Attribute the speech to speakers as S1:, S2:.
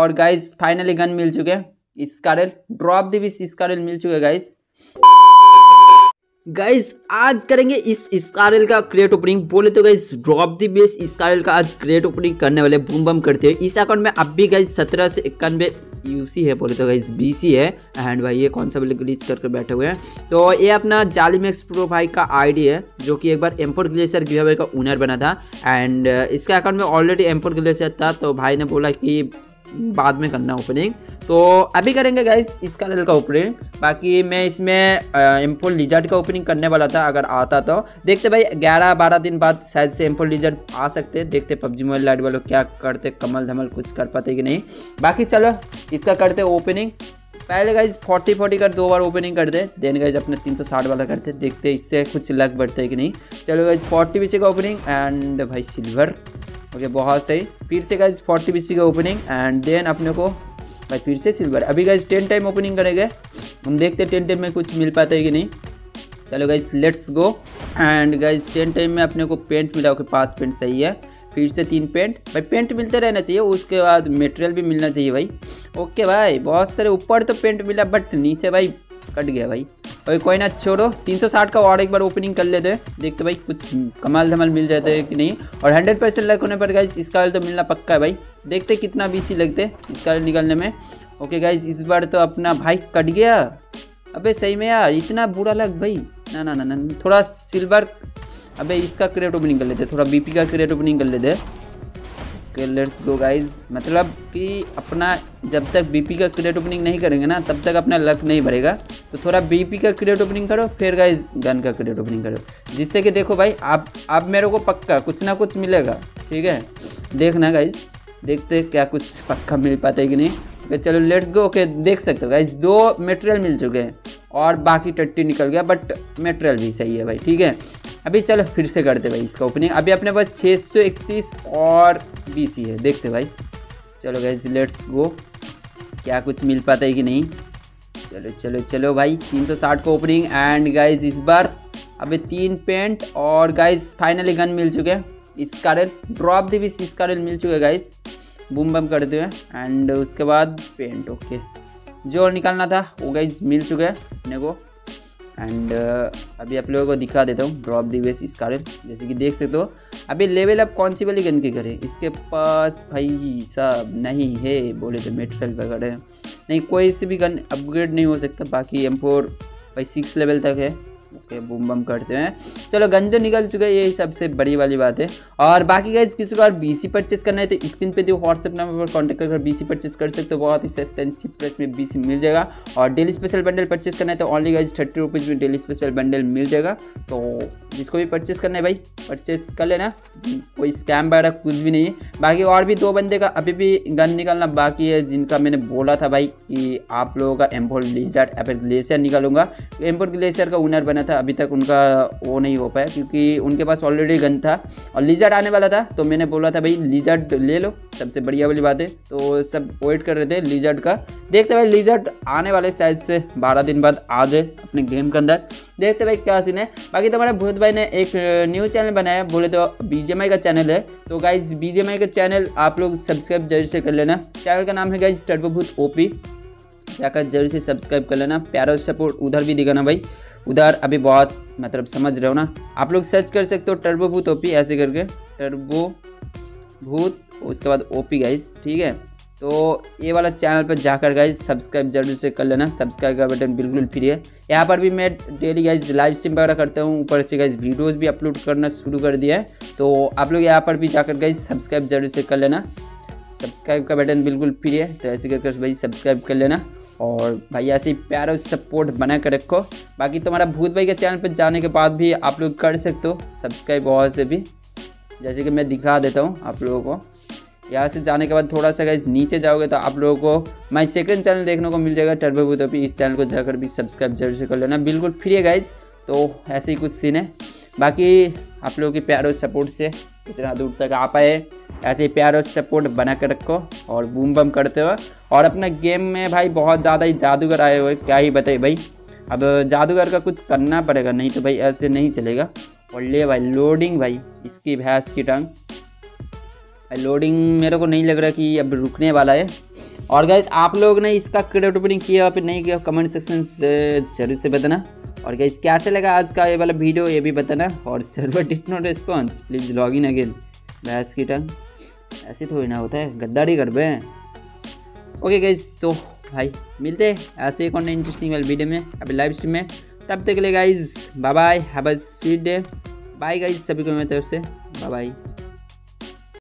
S1: और guys finally gun मिल चुके हैं। इस ड्रॉप दी भी इस कारण मिल चुके हैं गाइज़ आज करेंगे इस स्कारल का क्रिएट ओपनिंग बोले तो guys drop the base scar l का आज क्रिएट ओपनिंग करने वाले बूम बम करते हैं। इस अकाउंट में अब भी गाइस सत्रह से इक्यानवे यूसी है, बोले तो गाइस बीसी है। एंड भाई, ये कौन सा बिल रीच करके बैठे हुए हैं? तो ये अपना जालिम एक्स प्रो भाई का आईडी है, जो कि एक बार एम्पोर्ट ग्लेशियर गिवे का ओनर बना था। एंड इसके अकाउंट में ऑलरेडी एम्पोर्ट ग्लेशियर था तो भाई ने बोला कि बाद में करना ओपनिंग तो अभी करेंगे गाइस इसका लेवल का ओपनिंग बाकी मैं इसमें एम्पोल लिजर्ट का ओपनिंग करने वाला था, अगर आता तो। देखते भाई ग्यारह बारह दिन बाद शायद से एम्पोल लिजर्ट आ सकते देखते पबजी मोबाइल लाइट वालों क्या करते कमल धमल कुछ कर पाते कि नहीं। बाकी चलो, इसका करते ओपनिंग पहले गाइज़ फोर्टी फोर्टी कर, दो बार ओपनिंग कर दे। देन गाइज़ अपने तीन सौ साठ वाला करते देखते इससे कुछ लग बढ़ते कि नहीं। चलो गाइज़ फोर्टी बी का ओपनिंग एंड भाई सिल्वर ओके बहुत सही। फिर से गाइज़ फोर्टी बी का ओपनिंग एंड देन अपने को, भाई फिर से सिल्वर अभी गाइज़ टेन टाइम ओपनिंग करेंगे। हम देखते टेन टाइम में कुछ मिल पाता है कि नहीं। चलो guys let's go and guys ten time में अपने को पेंट मिला ओके पाँच पेंट सही है। फिर से तीन पेंट भाई पेंट मिलते रहना चाहिए, उसके बाद मटेरियल भी मिलना चाहिए भाई। ओके भाई, बहुत सारे ऊपर तो पेंट मिला बट नीचे भाई कट गया भाई। भाई कोई ना छोड़ो। 360 का और एक बार ओपनिंग कर लेते देखते भाई, कुछ कमाल धमाल मिल जाते हैं कि नहीं। और 100 परसेंट लग होने पर गाइज़ इसका तो मिलना पक्का है भाई। देखते कितना बीसी लगते इसका निकलने में। ओके गाइज़ इस बार तो अपना भाई कट गया। अबे, सही में यार, इतना बुरा लग भाई। ना ना ना ना, थोड़ा सिल्वर अबे, इसका क्रेट ओपनिंग कर लेते थोड़ा बीपी का क्रेट ओपनिंग कर लेते ओके लेट्स गो गाइज़ मतलब कि अपना जब तक बीपी का क्रेट ओपनिंग नहीं करेंगे ना, तब तक अपना लक नहीं बढ़ेगा. तो थोड़ा बीपी का क्रेट ओपनिंग करो, फिर गाइज़ गन का क्रेट ओपनिंग करो. जिससे कि देखो भाई, आप आप मेरे को पक्का कुछ ना कुछ मिलेगा, ठीक है? देखना गाइज़ देखते क्या कुछ पक्का मिल पाता है कि नहीं. ओके चलो लेट्स गो ओके देख सकते हो गाइज़ दो मटेरियल मिल चुके हैं और बाकी टट्टी निकल गया बट मटेरियल भी सही है भाई, ठीक है? अभी चलो फिर से करते भाई इसका ओपनिंग अभी अपने पास छः सौ इकतीस और बीस ही है, देखते भाई। चलो गाइज़ लेट्स गो क्या कुछ मिल पाता है कि नहीं? चलो चलो चलो भाई, तीन सौ साठ का ओपनिंग एंड गाइज़ इस बार अभी तीन पेंट और गाइज़ फाइनली गन मिल चुके हैं। इस कारण ड्रॉप दी भी इस कारण मिल चुके हैं गाइज़ बूम बम करते हुए। एंड उसके बाद पेंट ओके जो निकालना था, वो गाइज़ मिल चुके हैं। अपने को एंड uh, अभी आप लोगों को दिखा देता हूँ ड्रॉप दी वेस इस कारण। जैसे कि देख सकते हो अभी लेवल आप कौन सी वाली गन की करें? इसके पास भाई सब नहीं है बोले तो मेटेरियल वगैरह नहीं कोई से भी गन अपग्रेड नहीं हो सकता बाकी एम फोर भाई सिक्स लेवल तक है। ओके बूम बम करते हैं। चलो गंजे निकल चुका है यही सबसे बड़ी वाली बात है। और बाकी गाइज़ किसी को बी सी परचेस करना है तो स्क्रीन पे दियो व्हाट्सएप नंबर पर कॉन्टैक्ट कर बी सी परचेस कर सकते हो। बहुत ही सस्ते एंड चीप प्राइस में बी सी मिल जाएगा। और डेली स्पेशल बंडल परचेस करना है तो ऑनली गाइज़ थर्टी रुपीज़ में डेली स्पेशल बंडल मिल जाएगा। तो जिसको भी परचेस करना है भाई परचेस कर लेना। कोई स्कैम वगैरह कुछ भी नहीं है। बाकी और भी दो बंदे का अभी भी गन निकालना बाकी है, जिनका मैंने बोला था भाई कि आप लोगों का एम्पोल ग्लेशियर एपर ग्लेशियर निकालूँगा। एम्पोल ग्लेशियर का ओनर बना था अभी तक उनका वो नहीं हो पाया, क्योंकि उनके पास ऑलरेडी गन था और लीजर्ड आने वाला था तो मैंने बोला था, भाई लीजर्ड ले लो, सबसे बढ़िया वाली बात है। तो सब वेट कर रहे थे लीजर्ड का। देखते भाई लीजर्ड आने वाले शायद से बारह दिन बाद आ जाए अपने गेम के अंदर। देखते भाई, क्या सीन है। बाकी तो हमारे भूत भाई ने एक न्यूज़ चैनल बनाया, बोले तो बीजेएमआई का चैनल है। तो गाइज़ बीजेएमआई का चैनल आप लोग सब्सक्राइब ज़रूर से कर लेना। चैनल का नाम है गाइज़ टर्बोभूत ओपी जाकर ज़रूर से सब्सक्राइब कर लेना। प्यारा सपोर्ट उधर भी दिखाना भाई। उधर अभी बहुत मतलब समझ रहे हो ना? आप लोग सर्च कर सकते हो टर्बो भूत ओपी ऐसे करके। टर्बो भूत उसके बाद ओपी गाइज़ ठीक है? तो ये वाला चैनल पर जाकर गाइज़ सब्सक्राइब ज़रूर से कर लेना। सब्सक्राइब का बटन बिल्कुल फ्री है। यहाँ पर भी मैं डेली गाइज़ लाइव स्ट्रीम वगैरह करता हूँ। ऊपर से गाइज़ वीडियोज़ भी अपलोड करना शुरू कर दिया है। तो आप लोग यहाँ पर भी जाकर गाइज़ सब्सक्राइब ज़रूर से कर लेना। सब्सक्राइब का बटन बिल्कुल फ्री है। तो ऐसे करके भाई सब्सक्राइब कर लेना। और भाई, ऐसे प्यारा सपोर्ट बना कर रखो। बाकी तुम्हारा भूत भाई के चैनल पर जाने के बाद भी आप लोग कर सकते हो सब्सक्राइब और से भी। जैसे कि मैं दिखा देता हूँ आप लोगों को। यहाँ से जाने के बाद थोड़ा सा गाइज़ नीचे जाओगे तो आप लोगों को माई सेकंड चैनल देखने को मिल जाएगा टर्बो भूत अभी। इस चैनल को जाकर भी सब्सक्राइब ज़रूर से कर लेना। बिल्कुल फ्री है गाइज़ तो ऐसे ही कुछ सीन है। बाकी आप लोगों के प्यार और सपोर्ट से इतना दूर तक आ पाए ऐसे ही प्यार और सपोर्ट बना कर रखो और बूम बम करते हो और अपना गेम में भाई बहुत ज़्यादा ही जादूगर आए हुए, क्या ही बताए भाई। अब जादूगर का कुछ करना पड़ेगा, नहीं तो भाई ऐसे नहीं चलेगा। और ले भाई लोडिंग भाई, इसकी भैंस की टंग। लोडिंग मेरे को नहीं लग रहा कि अब रुकने वाला है। और गाइज़ आप लोग ने इसका क्रेडिट ओपनिंग किया फिर नहीं किया कमेंट सेक्शन से ज़रूर से बताना। और गाइज़ कैसे लगा आज का ये वाला वीडियो ये भी बताना। और server did not response please log in again भैंस की टंग। ऐसे थोड़ी ना होता है, गद्दारी कर बे। ओके गाइज़ तो भाई, मिलते हैं ऐसे एक और इंटरेस्टिंग वाले वीडियो में, अभी लाइव स्ट्रीम में। तब तक के लिए guys bye bye have a sweet day bye guys सभी को मेरी तरफ़ से। Bye bye